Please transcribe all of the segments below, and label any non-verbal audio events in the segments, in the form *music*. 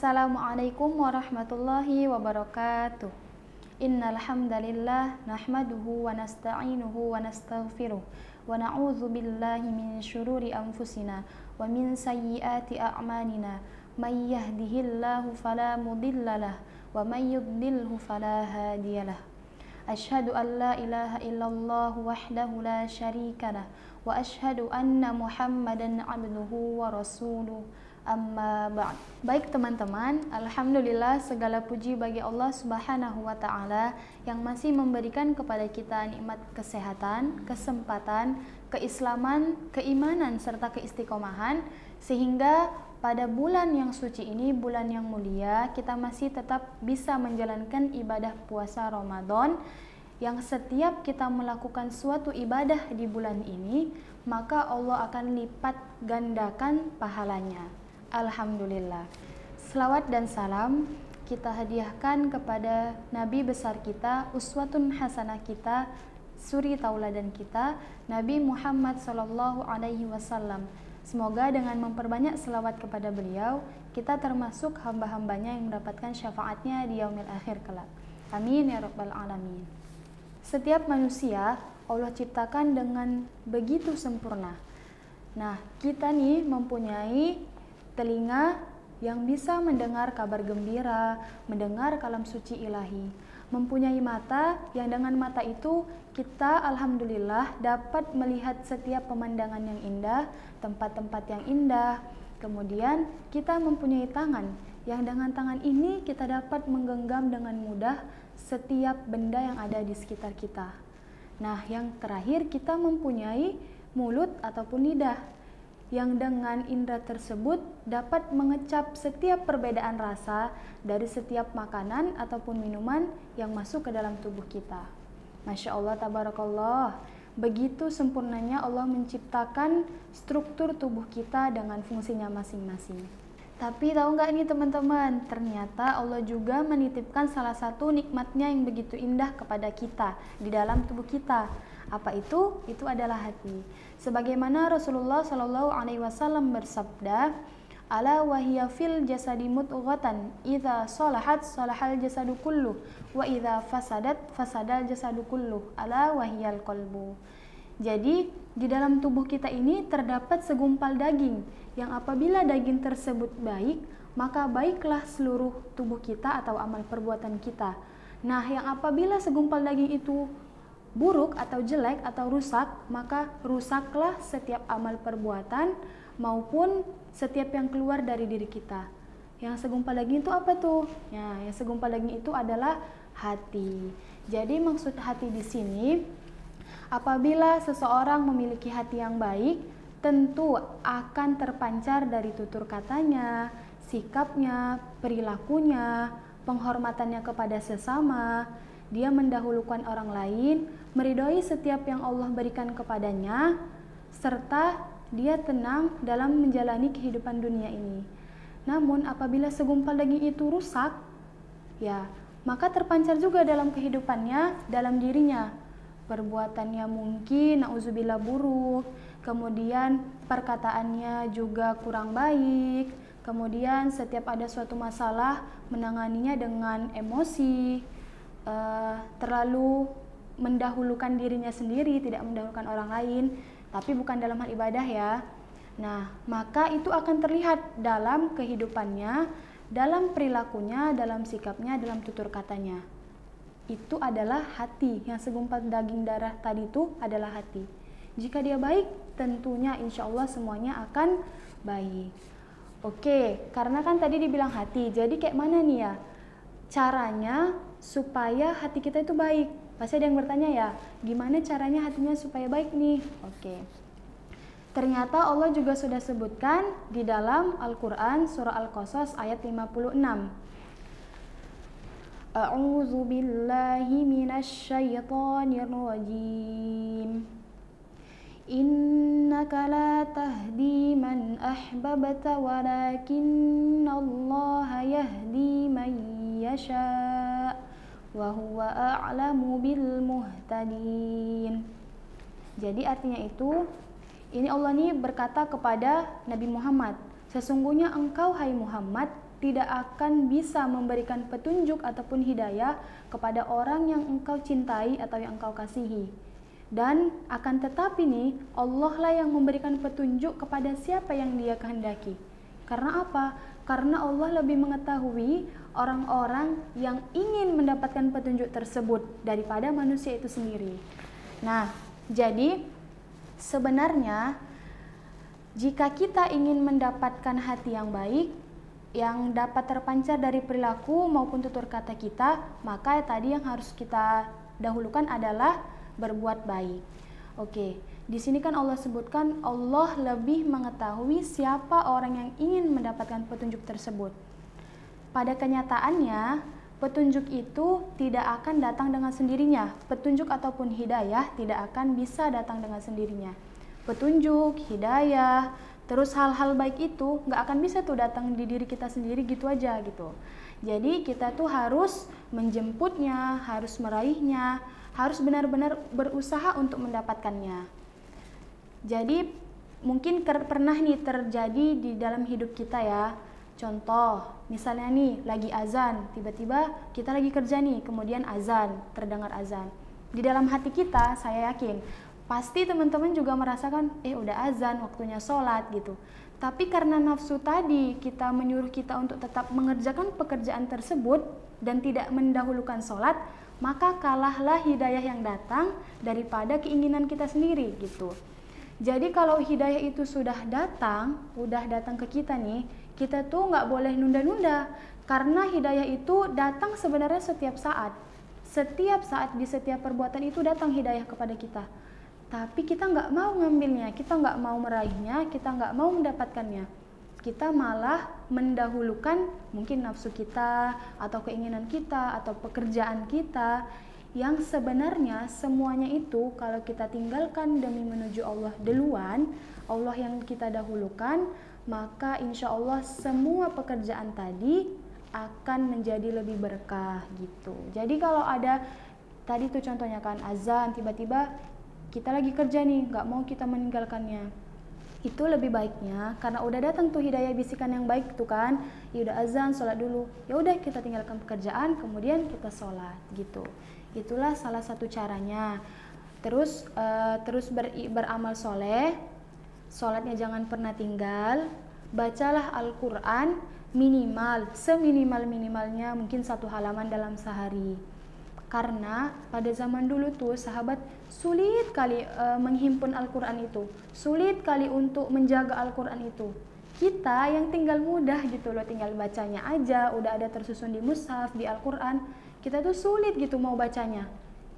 Assalamualaikum warahmatullahi wabarakatuh. Innal hamdalillah nahmaduhu wa nasta'inuhu wa nastaghfiruh wa na'udzu billahi min syururi anfusina wa min sayyiati a'malina. May yahdihillahu fala mudhillalah wa may yudlilhu fala hadiyalah. Ashhadu an la ilaha illallah wahdahu la syarikalah wa ashhadu anna Muhammadan abduhu wa rasuluh. Amma ba'd. Baik teman-teman, alhamdulillah segala puji bagi Allah Subhanahu wa taala yang masih memberikan kepada kita nikmat kesehatan, kesempatan, keislaman, keimanan serta keistiqomahan sehingga pada bulan yang suci ini, bulan yang mulia, kita masih tetap bisa menjalankan ibadah puasa Ramadan yang setiap kita melakukan suatu ibadah di bulan ini, maka Allah akan lipat gandakan pahalanya. Alhamdulillah. Selawat dan salam kita hadiahkan kepada Nabi besar kita, uswatun hasanah kita, suri tauladan kita, Nabi Muhammad Sallallahu Alaihi Wasallam. Semoga dengan memperbanyak selawat kepada beliau, kita termasuk hamba-hambanya yang mendapatkan syafaatnya di yaumil akhir kelak. Amin ya rabbal alamin. Setiap manusia Allah ciptakan dengan begitu sempurna. Nah, kita nih mempunyai telinga yang bisa mendengar kabar gembira, mendengar kalam suci ilahi, mempunyai mata yang dengan mata itu kita alhamdulillah dapat melihat setiap pemandangan yang indah, tempat-tempat yang indah. Kemudian kita mempunyai tangan yang dengan tangan ini kita dapat menggenggam dengan mudah setiap benda yang ada di sekitar kita. Nah, yang terakhir kita mempunyai mulut ataupun lidah yang dengan indera tersebut dapat mengecap setiap perbedaan rasa dari setiap makanan ataupun minuman yang masuk ke dalam tubuh kita. Masya Allah, tabarakallah. Begitu sempurnanya Allah menciptakan struktur tubuh kita dengan fungsinya masing-masing. Tapi tahu nggak nih teman-teman, ternyata Allah juga menitipkan salah satu nikmatnya yang begitu indah kepada kita di dalam tubuh kita. Apa itu? Itu adalah hati. Sebagaimana Rasulullah Shallallahu Alaihi Wasallam bersabda, ala wahya fil jasadi mudghatan idza salahat salahal jasadu kullu wa idza fasadat fasadal jasadu kullu ala wahyal qalbu jadi di dalam tubuh kita ini terdapat segumpal daging yang apabila daging tersebut baik maka baiklah seluruh tubuh kita atau amal perbuatan kita nah yang apabila segumpal daging itu buruk atau jelek atau rusak, maka rusaklah setiap amal perbuatan maupun setiap yang keluar dari diri kita. Yang segumpal daging itu apa tuh? Ya, yang segumpal daging itu adalah hati. Jadi maksud hati di sini apabila seseorang memiliki hati yang baik, tentu akan terpancar dari tutur katanya, sikapnya, perilakunya, penghormatannya kepada sesama, dia mendahulukan orang lain, meridhoi setiap yang Allah berikan kepadanya, serta dia tenang dalam menjalani kehidupan dunia ini. Namun apabila segumpal daging itu rusak, ya, maka terpancar juga dalam kehidupannya, dalam dirinya. Perbuatannya mungkin nauzubillah buruk, kemudian perkataannya juga kurang baik, kemudian setiap ada suatu masalah menanganinya dengan emosi, uh, terlalu mendahulukan dirinya sendiri, tidak mendahulukan orang lain, tapi bukan dalam hal ibadah ya. Nah, maka itu akan terlihat dalam kehidupannya, dalam perilakunya, dalam sikapnya, dalam tutur katanya. Itu adalah hati, yang segumpal daging darah tadi itu adalah hati. Jika dia baik, tentunya insya Allah semuanya akan baik. Oke, karena kan tadi dibilang hati, jadi kayak mana nih ya? Caranya supaya hati kita itu baik. Pasti ada yang bertanya ya, gimana caranya hatinya supaya baik nih? Oke. Ternyata Allah juga sudah sebutkan di dalam Al-Qur'an surah Al-Qasas ayat 56. A'udzu billahi minasyaitonir rajim. Innaka la tahdi man ahbabta walakinna Allah yahdi man yasha Jadi artinya itu ini Allah ini berkata kepada Nabi Muhammad, sesungguhnya engkau hai Muhammad tidak akan bisa memberikan petunjuk ataupun hidayah kepada orang yang engkau cintai atau yang engkau kasihi. Dan akan tetapi nih, Allah lah yang memberikan petunjuk kepada siapa yang dia kehendaki. Karena apa? Karena Allah lebih mengetahui orang-orang yang ingin mendapatkan petunjuk tersebut daripada manusia itu sendiri. Nah, jadi sebenarnya jika kita ingin mendapatkan hati yang baik, yang dapat terpancar dari perilaku maupun tutur kata kita, maka tadi yang harus kita dahulukan adalah berbuat baik. Oke, di sini kan Allah sebutkan Allah lebih mengetahui siapa orang yang ingin mendapatkan petunjuk tersebut. Pada kenyataannya, petunjuk itu tidak akan datang dengan sendirinya. Petunjuk ataupun hidayah tidak akan bisa datang dengan sendirinya. Petunjuk, hidayah, terus hal-hal baik itu nggak akan bisa tuh datang di diri kita sendiri gitu aja gitu. Jadi kita tuh harus menjemputnya, harus meraihnya, harus benar-benar berusaha untuk mendapatkannya. Jadi mungkin pernah nih terjadi di dalam hidup kita ya. Contoh, misalnya nih lagi azan, tiba-tiba kita lagi kerja nih, kemudian azan, terdengar azan. Di dalam hati kita, saya yakin pasti teman-teman juga merasakan, eh udah azan, waktunya sholat gitu. Tapi karena nafsu tadi kita menyuruh kita untuk tetap mengerjakan pekerjaan tersebut dan tidak mendahulukan sholat, maka kalahlah hidayah yang datang daripada keinginan kita sendiri gitu. Jadi kalau hidayah itu sudah datang, udah datang ke kita nih, kita tuh nggak boleh nunda-nunda karena hidayah itu datang sebenarnya setiap saat. Setiap saat di setiap perbuatan itu datang hidayah kepada kita. Tapi kita nggak mau ngambilnya, kita nggak mau meraihnya, kita nggak mau mendapatkannya kita malah mendahulukan mungkin nafsu kita atau keinginan kita atau pekerjaan kita yang sebenarnya semuanya itu kalau kita tinggalkan demi menuju Allah duluan Allah yang kita dahulukan maka insya Allah semua pekerjaan tadi akan menjadi lebih berkah gitu. Jadi kalau ada tadi tuh contohnya kan azan tiba-tiba kita lagi kerja nih nggak mau kita meninggalkannya. Itu lebih baiknya karena udah datang tuh hidayah bisikan yang baik tuh kan. Ya udah azan sholat dulu. Ya udah kita tinggalkan pekerjaan kemudian kita sholat gitu itulah salah satu caranya terus uh, terus ber, beramal soleh sholatnya jangan pernah tinggal bacalah Al-Quran minimal seminimal minimalnya mungkin satu halaman dalam sehari karena pada zaman dulu tuh sahabat sulit kali uh, menghimpun Al-Qur'an itu. Sulit kali untuk menjaga Al-Qur'an itu. Kita yang tinggal mudah gitu loh, tinggal bacanya aja, udah ada tersusun di mushaf, di Al-Qur'an. Kita tuh sulit gitu mau bacanya.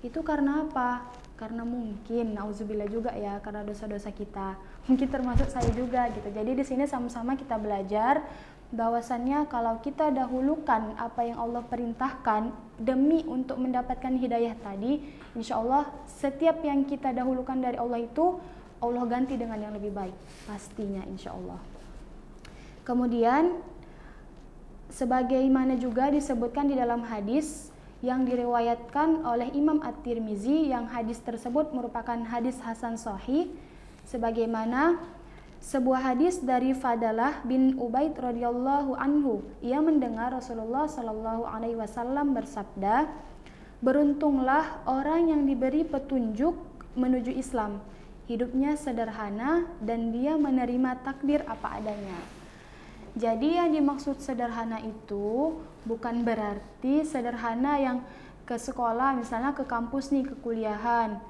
Itu karena apa? Karena mungkin nauzubillah juga ya, karena dosa-dosa kita. *laughs* Mungkin termasuk saya juga gitu. Jadi di sini sama-sama kita belajar bahwasannya kalau kita dahulukan apa yang Allah perintahkan demi untuk mendapatkan hidayah tadi, insya Allah setiap yang kita dahulukan dari Allah itu Allah ganti dengan yang lebih baik, pastinya insya Allah. Kemudian sebagaimana juga disebutkan di dalam hadis yang diriwayatkan oleh Imam At-Tirmizi yang hadis tersebut merupakan hadis hasan sahih sebagaimana sebuah hadis dari Fadalah bin Ubaid radhiyallahu anhu. Ia mendengar Rasulullah shallallahu alaihi wasallam bersabda, "Beruntunglah orang yang diberi petunjuk menuju Islam. Hidupnya sederhana dan dia menerima takdir apa adanya." Jadi yang dimaksud sederhana itu bukan berarti sederhana yang ke sekolah misalnya ke kampus nih ke kuliahan.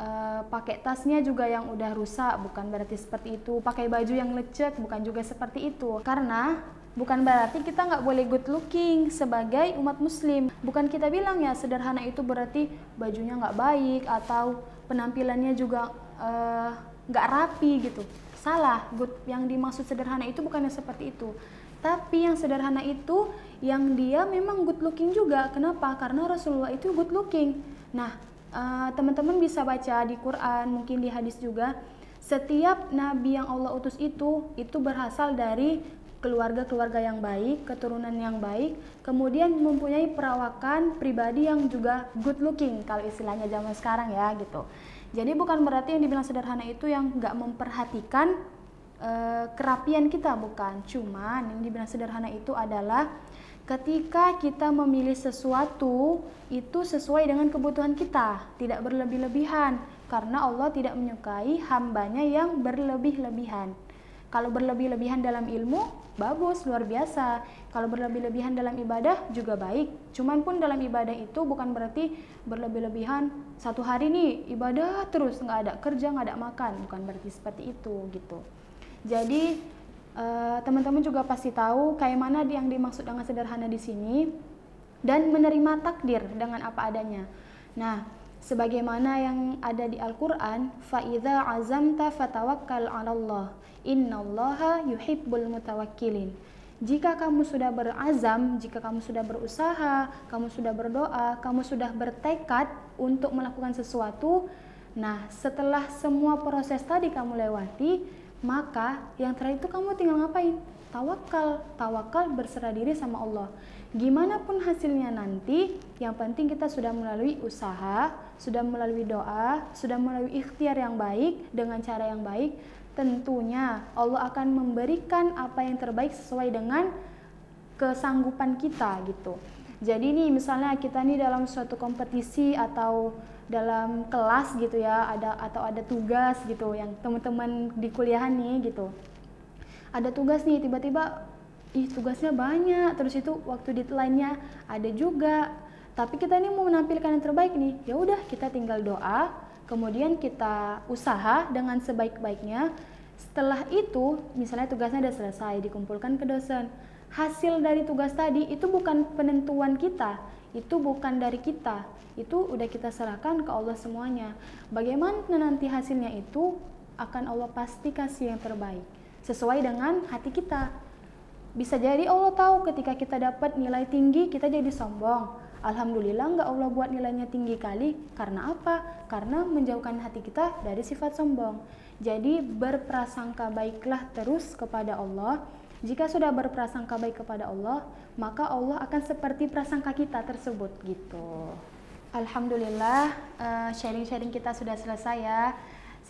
Uh, pakai tasnya juga yang udah rusak bukan berarti seperti itu. Pakai baju yang lecek bukan juga seperti itu. Karena bukan berarti kita nggak boleh good looking sebagai umat muslim. Bukan kita bilang ya sederhana itu berarti bajunya nggak baik atau penampilannya juga eh, nggak uh, rapi gitu salah. Good yang dimaksud sederhana itu bukannya seperti itu. Tapi yang sederhana itu yang dia memang good looking juga. Kenapa? Karena Rasulullah itu good looking. Nah Eh, teman-teman uh, bisa baca di Quran, mungkin di hadis juga. Setiap nabi yang Allah utus itu itu berasal dari keluarga-keluarga yang baik, keturunan yang baik, kemudian mempunyai perawakan pribadi yang juga good looking kalau istilahnya zaman sekarang ya gitu. Jadi bukan berarti yang dibilang sederhana itu yang nggak memperhatikan uh, kerapian kita bukan. Cuman yang dibilang sederhana itu adalah ketika kita memilih sesuatu itu sesuai dengan kebutuhan kita, tidak berlebih-lebihan karena Allah tidak menyukai hambanya yang berlebih-lebihan. Kalau berlebih-lebihan dalam ilmu, bagus, luar biasa. Kalau berlebih-lebihan dalam ibadah juga baik. Cuman pun dalam ibadah itu bukan berarti berlebih-lebihan satu hari nih ibadah terus nggak ada kerja nggak ada makan, bukan berarti seperti itu gitu. Jadi eh, teman-teman juga pasti tahu kayak mana yang dimaksud dengan sederhana di sini dan menerima takdir dengan apa adanya. Nah, sebagaimana yang ada di Al-Qur'an, fa idza azamta fatawakkal 'ala Allah. Innallaha yuhibbul mutawakkilin. Jika kamu sudah berazam, jika kamu sudah berusaha, kamu sudah berdoa, kamu sudah bertekad untuk melakukan sesuatu, nah setelah semua proses tadi kamu lewati, maka yang terakhir itu kamu tinggal ngapain? Tawakal, tawakal berserah diri sama Allah. Gimana pun hasilnya nanti, yang penting kita sudah melalui usaha, sudah melalui doa, sudah melalui ikhtiar yang baik dengan cara yang baik, tentunya Allah akan memberikan apa yang terbaik sesuai dengan kesanggupan kita gitu. Jadi nih misalnya kita nih dalam suatu kompetisi atau dalam kelas gitu ya, ada atau ada tugas gitu yang teman-teman di kuliahan nih gitu. Ada tugas nih tiba-tiba ih tugasnya banyak. Terus itu waktu deadline-nya ada juga. Tapi kita ini mau menampilkan yang terbaik nih. Ya udah kita tinggal doa kemudian kita usaha dengan sebaik-baiknya. Setelah itu misalnya tugasnya sudah selesai dikumpulkan ke dosen. Hasil dari tugas tadi itu bukan penentuan kita. Itu bukan dari kita. Itu udah kita serahkan ke Allah semuanya. Bagaimana nanti hasilnya itu akan Allah pasti kasih yang terbaik sesuai dengan hati kita bisa jadi Allah tahu ketika kita dapat nilai tinggi kita jadi sombong. Alhamdulillah nggak Allah buat nilainya tinggi kali. Karena apa? Karena menjauhkan hati kita dari sifat sombong. Jadi berprasangka baiklah terus kepada Allah. Jika sudah berprasangka baik kepada Allah, maka Allah akan seperti prasangka kita tersebut gitu. Alhamdulillah eh, sharing-sharing kita sudah selesai ya.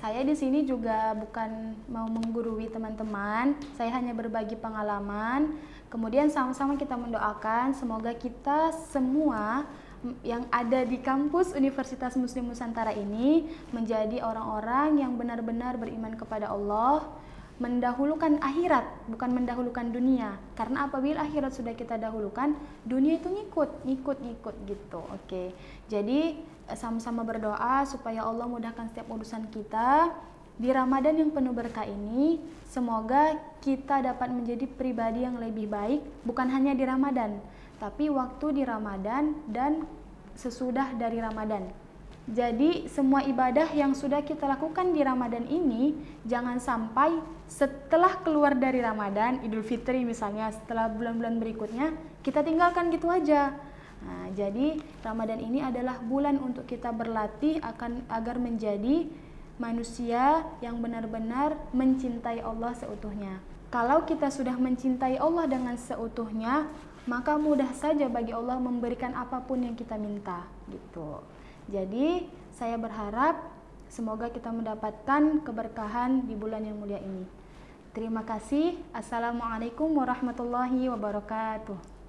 Saya di sini juga bukan mau menggurui teman-teman, saya hanya berbagi pengalaman. Kemudian sama-sama kita mendoakan semoga kita semua yang ada di kampus Universitas Muslim Nusantara ini menjadi orang-orang yang benar-benar beriman kepada Allah, mendahulukan akhirat, bukan mendahulukan dunia. Karena apabila akhirat sudah kita dahulukan, dunia itu ngikut, ngikut, ngikut gitu. Oke. Jadi sama-sama berdoa supaya Allah mudahkan setiap urusan kita di Ramadan yang penuh berkah ini. Semoga kita dapat menjadi pribadi yang lebih baik bukan hanya di Ramadan, tapi waktu di Ramadan dan sesudah dari Ramadan. Jadi semua ibadah yang sudah kita lakukan di Ramadan ini jangan sampai setelah keluar dari Ramadan, Idul Fitri misalnya, setelah bulan-bulan berikutnya kita tinggalkan gitu aja Nah, jadi Ramadan ini adalah bulan untuk kita berlatih akan agar menjadi manusia yang benar-benar mencintai Allah seutuhnya. Kalau kita sudah mencintai Allah dengan seutuhnya, maka mudah saja bagi Allah memberikan apa pun yang kita minta, gitu. Jadi, saya berharap semoga kita mendapatkan keberkahan di bulan yang mulia ini. Terima kasih. Assalamualaikum warahmatullahi wabarakatuh.